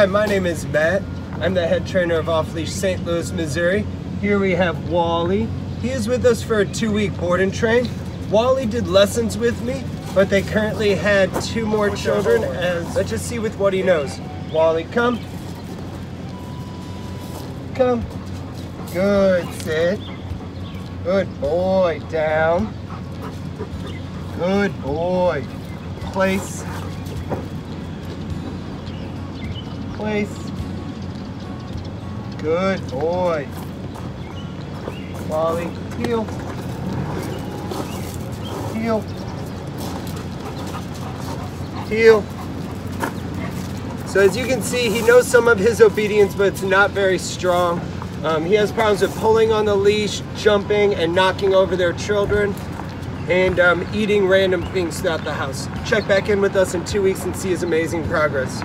Hi, my name is Matt. I'm the head trainer of Off Leash St. Louis, Missouri. Here we have Wally. He is with us for a two week board and train. Wally did lessons with me, but they currently had two more children. As let's just see with what he knows. Wally, come. Come. Good, sit. Good boy, down. Good boy. Place. Place. Good boy. Wally, heel. Heel. Heel. So as you can see, he knows some of his obedience, but it's not very strong. Um, he has problems with pulling on the leash, jumping, and knocking over their children, and um, eating random things throughout the house. Check back in with us in two weeks and see his amazing progress.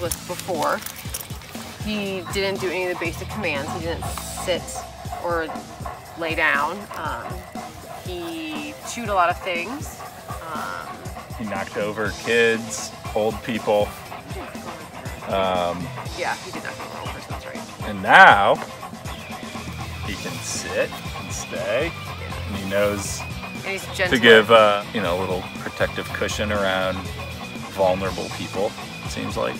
With before. He didn't do any of the basic commands. He didn't sit or lay down. Um, he chewed a lot of things. Um, He knocked over kids, old people, um, yeah, he did go over, so that's right. and now he can sit and stay. And he knows to give uh, you know a little protective cushion around vulnerable people. It seems like.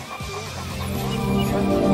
Thank you.